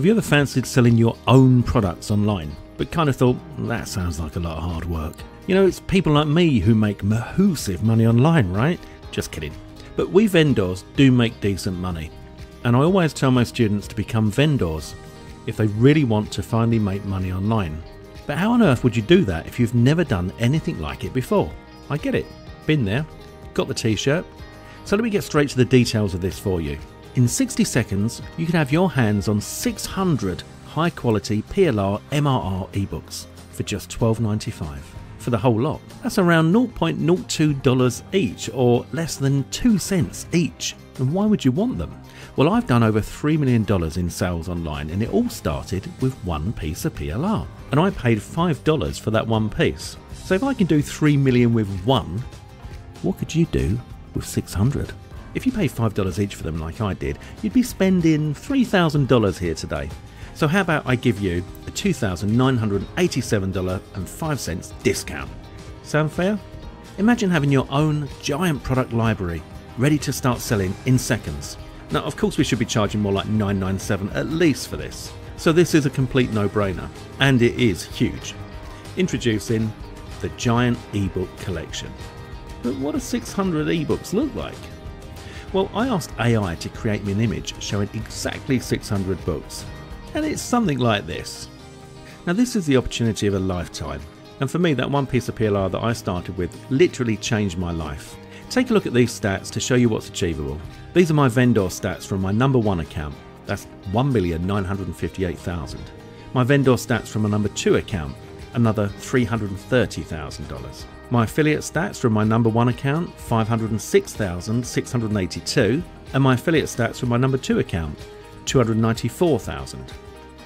Have you ever fancied selling your own products online, but kind of thought, that sounds like a lot of hard work? You know, it's people like me who make mahoosive money online, right? Just kidding. But we vendors do make decent money. And I always tell my students to become vendors if they really want to finally make money online. But how on earth would you do that if you've never done anything like it before? I get it. Been there. Got the t shirt. So let me get straight to the details of this for you. In 60 seconds, you can have your hands on 600 high quality PLR MRR ebooks for just $12.95 for the whole lot. That's around $0.02 each or less than 2 cents each. And why would you want them? Well, I've done over $3 million in sales online and it all started with one piece of PLR. And I paid $5 for that one piece. So if I can do 3 million with one, what could you do with 600? If you pay $5 each for them like I did, you'd be spending $3,000 here today. So how about I give you a $2,987.05 discount? Sound fair? Imagine having your own giant product library ready to start selling in seconds. Now, of course, we should be charging more like 997 at least for this. So this is a complete no-brainer, and it is huge. Introducing the Giant eBook Collection. But what do 600 ebooks look like? Well, I asked AI to create me an image showing exactly 600 books, and it's something like this. Now, this is the opportunity of a lifetime, and for me, that one piece of PLR that I started with literally changed my life. Take a look at these stats to show you what's achievable. These are my vendor stats from my number one account, that's 1,958,000. My vendor stats from my number two account, another $330,000. My affiliate stats from my number one account, 506,682, and my affiliate stats from my number two account, 294,000.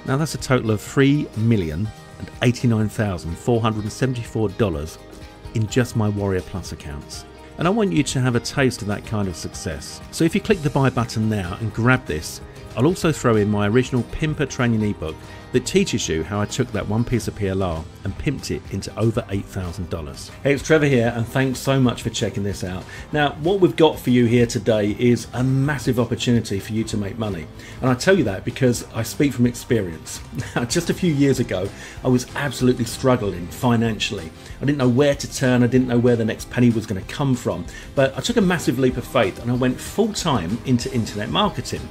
Now that's a total of $3,089,474 in just my Warrior Plus accounts. And I want you to have a taste of that kind of success. So if you click the buy button now and grab this, I'll also throw in my original Pimper training ebook that teaches you how I took that one piece of PLR and pimped it into over $8,000. Hey, it's Trevor here, and thanks so much for checking this out. Now, what we've got for you here today is a massive opportunity for you to make money. And I tell you that because I speak from experience. Now, just a few years ago, I was absolutely struggling financially. I didn't know where to turn, I didn't know where the next penny was going to come from. But I took a massive leap of faith and I went full time into internet marketing.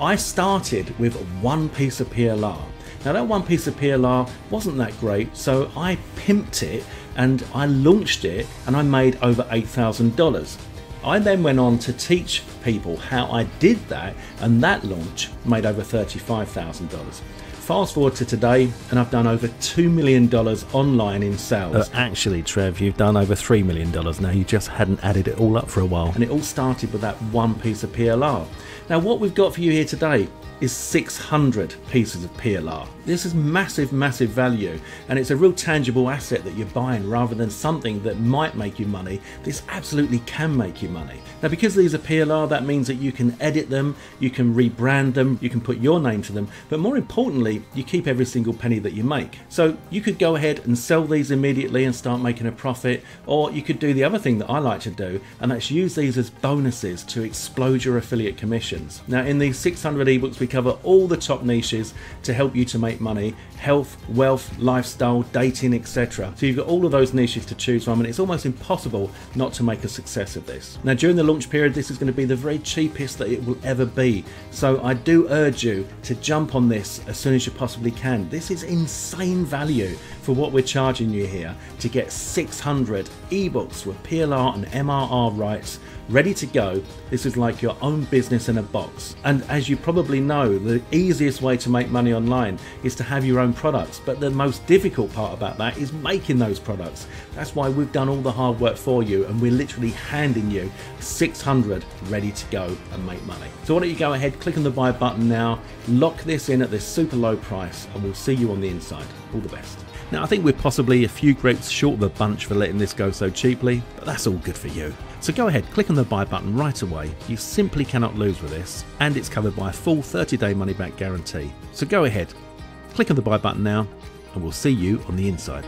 I started with one piece of PLR. Now that one piece of PLR wasn't that great, so I pimped it and I launched it and I made over $8,000. I then went on to teach people how I did that and that launch made over $35,000. Fast forward to today, and I've done over $2 million online in sales. Uh, actually, Trev, you've done over $3 million now. You just hadn't added it all up for a while. And it all started with that one piece of PLR. Now, what we've got for you here today is 600 pieces of PLR. This is massive, massive value, and it's a real tangible asset that you're buying rather than something that might make you money. This absolutely can make you money. Now, because these are PLR, that means that you can edit them, you can rebrand them, you can put your name to them, but more importantly, you keep every single penny that you make. So you could go ahead and sell these immediately and start making a profit, or you could do the other thing that I like to do, and that's use these as bonuses to explode your affiliate commissions. Now, in these 600 ebooks, we cover all the top niches to help you to money health, wealth, lifestyle, dating, etc. So you've got all of those niches to choose from, and it's almost impossible not to make a success of this. Now, during the launch period, this is going to be the very cheapest that it will ever be. So I do urge you to jump on this as soon as you possibly can. This is insane value for what we're charging you here to get 600 ebooks with PLR and MRR rights ready to go. This is like your own business in a box. And as you probably know, the easiest way to make money online is to have your own products. But the most difficult part about that is making those products. That's why we've done all the hard work for you and we're literally handing you 600 ready to go and make money. So why don't you go ahead, click on the buy button now, lock this in at this super low price and we'll see you on the inside. All the best. Now, I think we're possibly a few grapes short of a bunch for letting this go so cheaply, but that's all good for you. So go ahead, click on the buy button right away. You simply cannot lose with this, and it's covered by a full 30 day money back guarantee. So go ahead, click on the buy button now, and we'll see you on the inside.